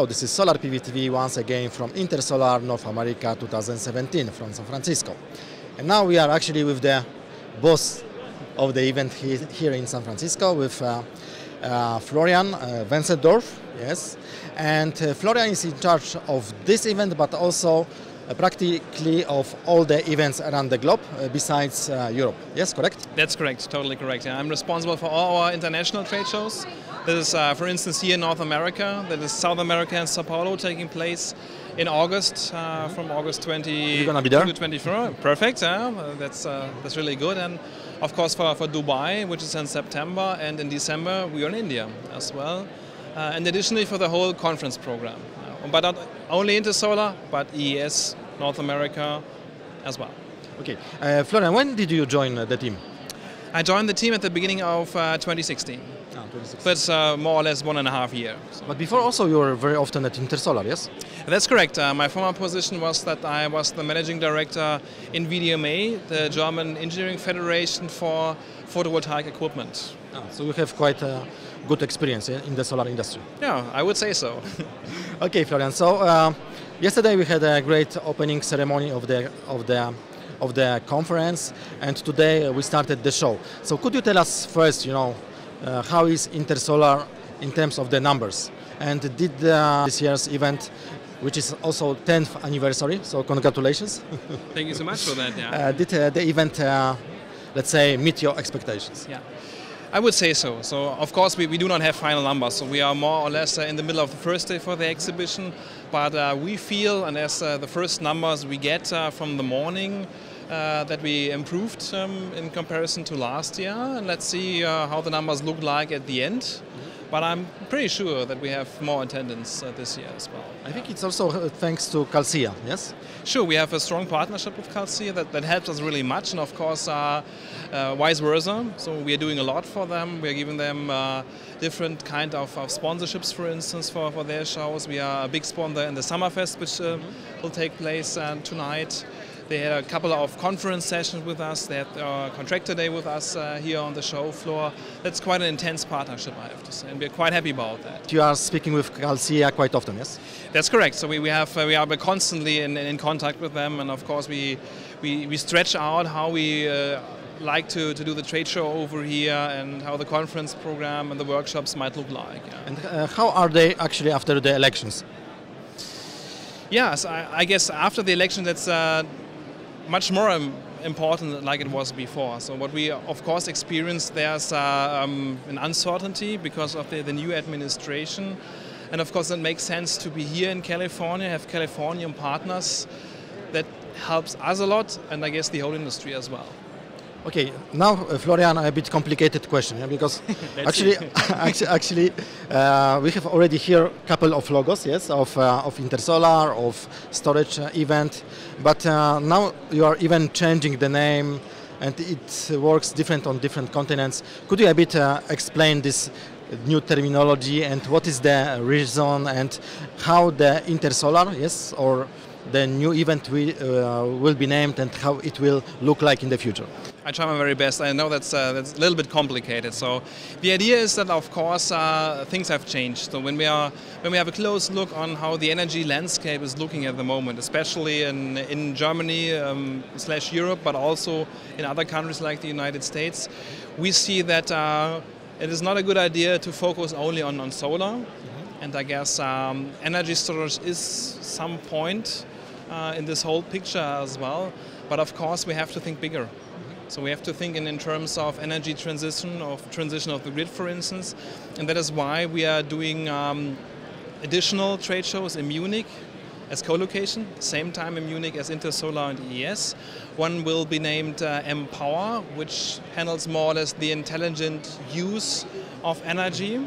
Hello, this is Solar PV TV once again from Intersolar North America 2017 from San Francisco. And now we are actually with the boss of the event he, here in San Francisco with uh, uh, Florian uh, Wessendorf, yes. And uh, Florian is in charge of this event but also uh, practically of all the events around the globe uh, besides uh, Europe. Yes, correct? That's correct, totally correct. Yeah, I'm responsible for all our international trade shows. That is, uh, for instance, here in North America, that is South America and Sao Paulo taking place in August, uh, from August 20 You're gonna be there? to 24. Perfect, yeah, uh, that's, uh, that's really good. And of course for, for Dubai, which is in September, and in December we are in India as well. Uh, and additionally for the whole conference program. Uh, but not only Intersolar, but EES, North America as well. Okay. Uh, Florian, when did you join uh, the team? I joined the team at the beginning of uh, 2016. Ah, 2016. That's uh, more or less one and a half year. So But before also you were very often at Intersolar, yes? that's correct. Uh, my former position was that I was the managing director in VDMA, the German Engineering Federation for photovoltaic equipment. Ah, so you have quite a good experience eh, in the solar industry. Yeah, I would say so. Okay, Florian. So uh, yesterday we had a great opening ceremony of the of the of the conference, and today we started the show. So could you tell us first, you know, uh, how is Intersolar in terms of the numbers? And did uh, this year's event, which is also 10th anniversary, so congratulations. Thank you so much for that. Yeah. uh, did uh, the event, uh, let's say, meet your expectations? Yeah. I would say so. So, of course, we, we do not have final numbers. So, we are more or less uh, in the middle of the first day for the exhibition. But uh, we feel, and as uh, the first numbers we get uh, from the morning, uh, that we improved um, in comparison to last year. And let's see uh, how the numbers look like at the end. But I'm pretty sure that we have more attendance uh, this year as well. I think it's also uh, thanks to CALSSA, yes? Sure, we have a strong partnership with CALSSA that, that helps us really much, and of course, uh, uh, vice versa. So we are doing a lot for them. We are giving them uh, different kind of, of sponsorships, for instance, for, for their shows. We are a big sponsor in the Summerfest, which uh, will take place uh, tonight. They had a couple of conference sessions with us. They had a contractor day with us uh, here on the show floor. That's quite an intense partnership, I have to say, and we're quite happy about that. You are speaking with CALSSA quite often, yes? That's correct. So we, we have uh, we are constantly in, in contact with them, and of course we we, we stretch out how we uh, like to, to do the trade show over here and how the conference program and the workshops might look like. Yeah. And uh, how are they actually after the elections? Yes, I, I guess after the election, that's uh, much more um, important like it was before. So what we of course experienced there's uh, um, an uncertainty because of the, the new administration, and of course it makes sense to be here in California, have Californian partners. That helps us a lot, and I guess the whole industry as well. Okay, now uh, Florian, a bit complicated question yeah, because actually, actually, actually uh, we have already here a couple of logos, yes, of uh, of Intersolar, of storage uh, event, but uh, now you are even changing the name, and it works different on different continents. Could you a bit uh, explain this new terminology and what is the reason and how the Intersolar, yes, or the new event will, uh, will be named and how it will look like in the future? I try my very best. I know that's uh, that's a little bit complicated. So the idea is that of course uh, things have changed. So when we are when we have a close look on how the energy landscape is looking at the moment, especially in in Germany um, slash Europe, but also in other countries like the United States, we see that uh, it is not a good idea to focus only on on solar. And I guess um, energy storage is some point uh, in this whole picture as well. But of course, we have to think bigger. So we have to think in, in terms of energy transition, of transition of the grid, for instance, and that is why we are doing um, additional trade shows in Munich as co-location, same time in Munich as Intersolar and EES. One will be named uh, EM-Power, which handles more or less the intelligent use of energy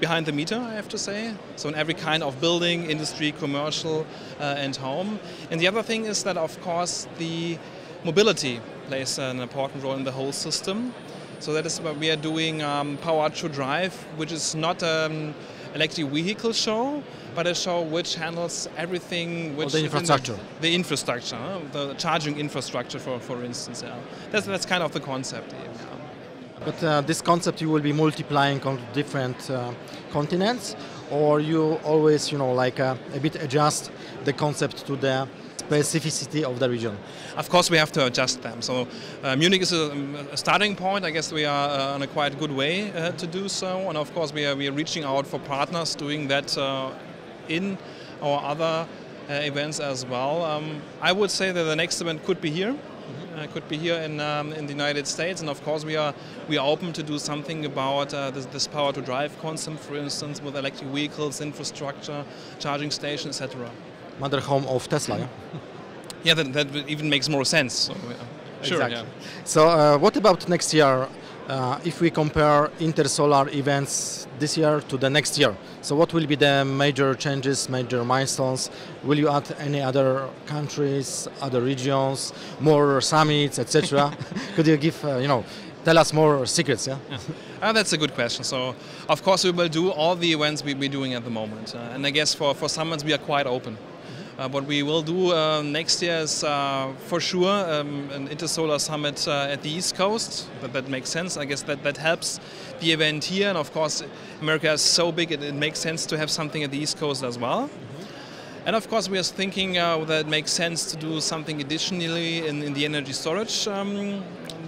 behind the meter, I have to say. So in every kind of building, industry, commercial, uh, and home. And the other thing is that, of course, the mobility plays an important role in the whole system. So that is what we are doing um, Power to Drive, which is not an electric vehicle show, but a show which handles everything which the is in infrastructure. The, infrastructure, the charging infrastructure, for, for instance. Yeah. That's, that's kind of the concept. Yeah. But uh, this concept you will be multiplying on different uh, continents, or you always, you know, like uh, a bit adjust the concept to the specificity of the region? Of course, we have to adjust them. So uh, Munich is a, a, starting point. I guess we are uh, on a quite good way uh, to do so. And of course, we are, we are reaching out for partners doing that uh, in our other uh, events as well. Um, I would say that the next event could be here. Uh, could be here in, um, in the United States, and of course we are we are open to do something about uh, this, this power to drive concept, for instance, with electric vehicles, infrastructure, charging stations, etc. Mother home of Tesla. Yeah, yeah that, that even makes more sense. So, yeah. Sure. Exactly. Yeah. So uh, what about next year? Uh, if we compare Intersolar events this year to the next year, so what will be the major changes, major milestones? Will you add any other countries, other regions, more summits, etc.? Could you give, uh, you know, tell us more secrets? Yeah. yeah. Uh, that's a good question. So, of course, we will do all the events we, we're doing at the moment, uh, and I guess for for summits we are quite open. Uh, what we will do uh, next year is uh, for sure um, an Intersolar Summit at the East Coast. That, that makes sense. I guess that, that helps the event here. And of course, America is so big, it, it makes sense to have something at the East Coast as well. And of course, we are thinking uh, that it makes sense to do something additionally in, in the energy storage um,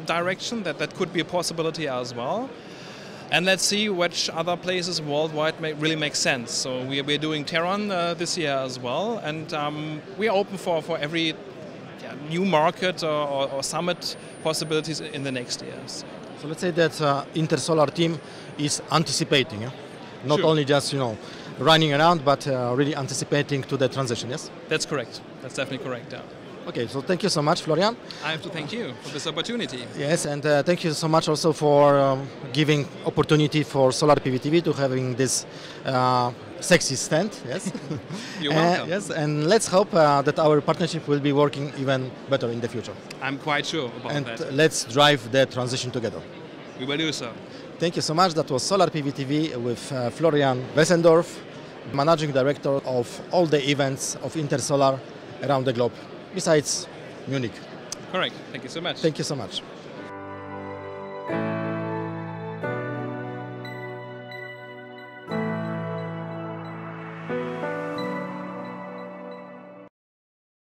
direction. That, that could be a possibility as well and let's see which other places worldwide may really make sense. So we, we're doing Tehran uh, this year as well, and um, we are open for, for every yeah, new market or, or, or, summit possibilities in the next years. So let's say that uh, Intersolar team is anticipating, yeah? not sure. only just you know running around, but uh, really anticipating to the transition. Yes. That's correct. That's definitely correct. Yeah. Okay, so thank you so much, Florian. I have to thank you for this opportunity. Yes, and uh, thank you so much also for um, giving opportunity for Solar PVTV to having this uh, sexy stand. Yes. You're welcome. Uh, yes, and let's hope uh, that our partnership will be working even better in the future. I'm quite sure about and that. And let's drive the transition together. We will do so. Thank you so much. That was Solar PVTV with uh, Florian Wessendorf, Managing Director of all the events of Intersolar around the globe besides Munich. Correct. Thank you so much. Thank you so much.